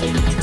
Bye.